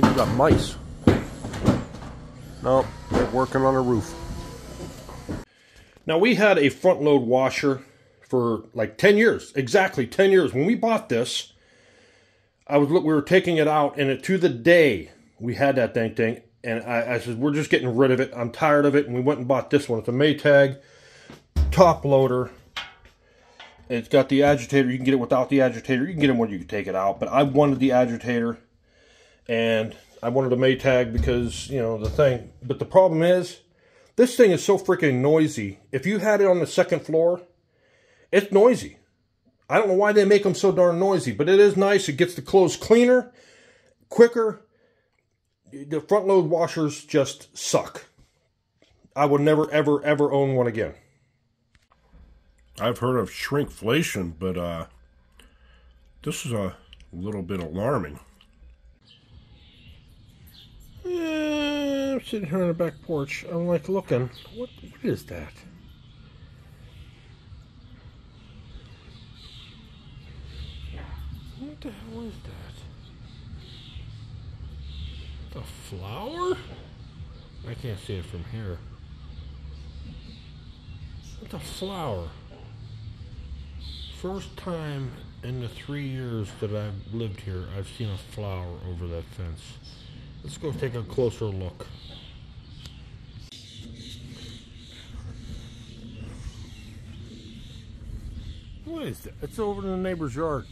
think we got mice. No, they're working on a roof. Now we had a front load washer for like 10 years, exactly 10 years. When we bought this, I was we were taking it out, and it, to the day we had that thing thing, and I, I, said we're just getting rid of it. I'm tired of it, and we went and bought this one. It's a Maytag top loader. It's got the agitator. You can get it without the agitator. You can get it when you can take it out, but I wanted the agitator, and I wanted a Maytag because you know the thing. But the problem is, this thing is so freaking noisy. If you had it on the second floor, it's noisy. I don't know why they make them so darn noisy, but it is nice. It gets the clothes cleaner, quicker. The front load washers just suck. I would never, ever, ever own one again. I've heard of shrinkflation, but uh, this is a little bit alarming. Yeah, I'm sitting here on the back porch. I'm like looking. What? What is that? What the hell is that? The flower? I can't see it from here. What the flower? First time in the three years that I've lived here, I've seen a flower over that fence. Let's go take a closer look. What is that? It's over in the neighbor's yard.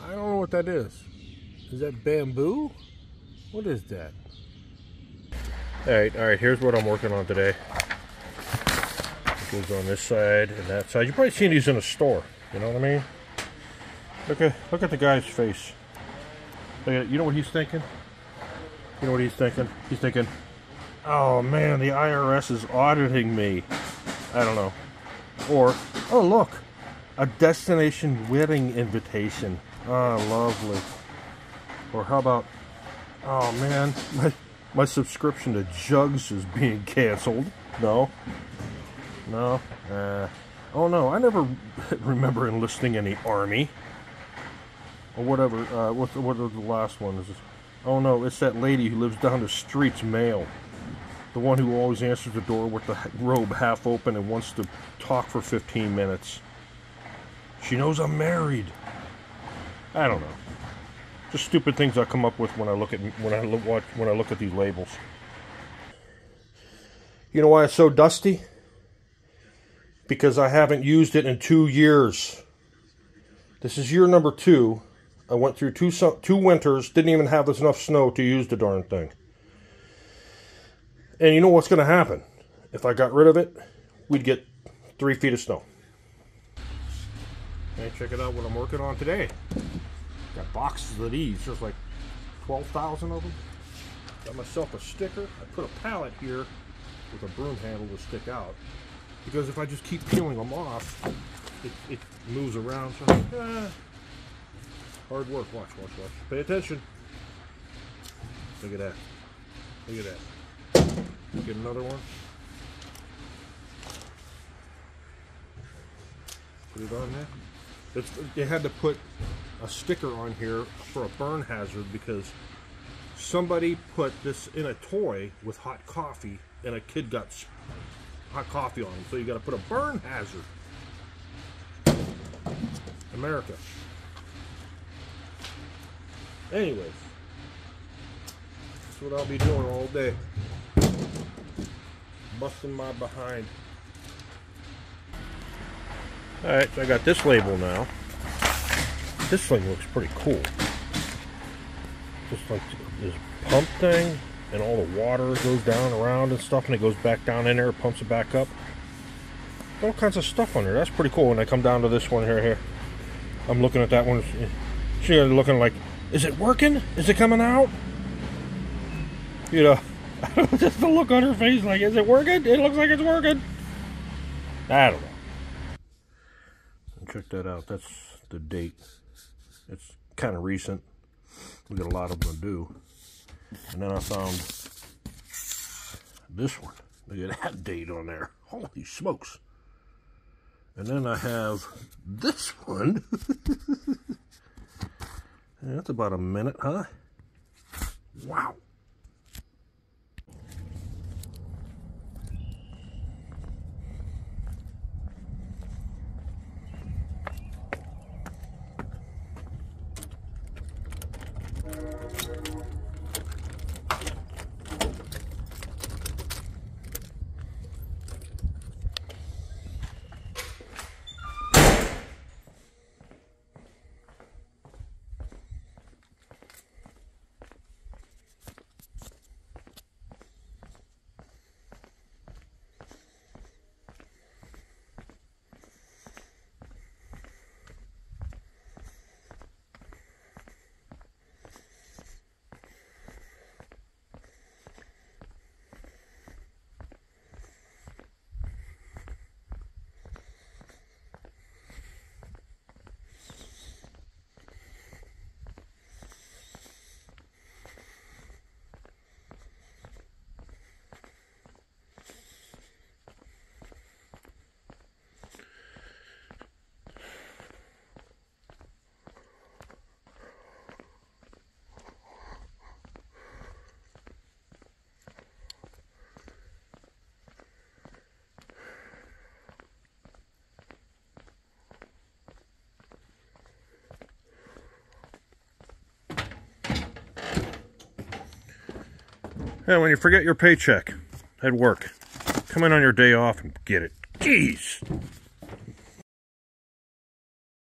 I don't know what that is. Is that bamboo? What is that? Alright, alright, here's what I'm working on today. It goes on this side and that side. You've probably seen these in a store. You know what I mean? Look at look at the guy's face. At, you know what he's thinking? You know what he's thinking? He's thinking, oh man, the IRS is auditing me. I don't know. Or, oh look, a destination wedding invitation. Ah, oh, lovely. Or how about, oh man, my, my subscription to Jugs is being canceled. No. No. Uh, oh no, I never remember enlisting in the Army. Or whatever. Uh, what, what was the last one? Oh no, it's that lady who lives down the street's mail. The one who always answers the door with the robe half open and wants to talk for 15 minutes. She knows I'm married. I don't know. Just stupid things I come up with when I look at when I look watch when I look at these labels. You know why it's so dusty? Because I haven't used it in two years. This is year number two. I went through two two winters, didn't even have this enough snow to use the darn thing. And you know what's going to happen? If I got rid of it, we'd get three feet of snow. Hey, check it out what I'm working on today. Got boxes of these. There's like 12,000 of them. Got myself a sticker. I put a pallet here with a broom handle to stick out. Because if I just keep peeling them off, it, it moves around. So, eh, hard work. Watch, watch, watch. Pay attention. Look at that. Look at that. Get another one. Put it on there. It's, they had to put a sticker on here for a burn hazard because somebody put this in a toy with hot coffee and a kid got hot coffee on him. So you got to put a burn hazard. America. Anyways, that's what I'll be doing all day. Busting my behind. Alright, so I got this label now. This thing looks pretty cool. Just like this pump thing, and all the water goes down around and stuff, and it goes back down in there, pumps it back up. All kinds of stuff on there. That's pretty cool. When I come down to this one here, here, I'm looking at that one. She's looking like, is it working? Is it coming out? You know, just the look on her face, like, is it working? It looks like it's working. I don't know. Check that out. That's the date. It's kind of recent. We got a lot of them to do. And then I found this one. Look at that date on there. Holy smokes. And then I have this one. That's about a minute, huh? Wow. Yeah, when you forget your paycheck at work, come in on your day off and get it. Jeez.